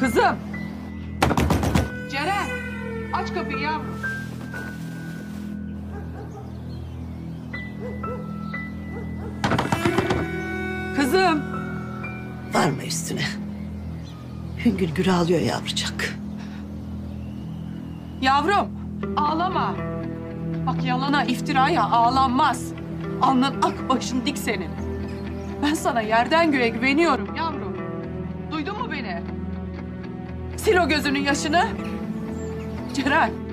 Kızım. Ceren. Aç kapıyı yavrum. Kızım. Varma üstüne. Hüngür gür ağlıyor yavrucak. Yavrum. Ağlama. Bak yalana iftiraya ağlanmaz. Alnın ak başın dik senin. Ben sana yerden göğe güveniyorum yavrum. Sil o gözünün yaşını. Ceren.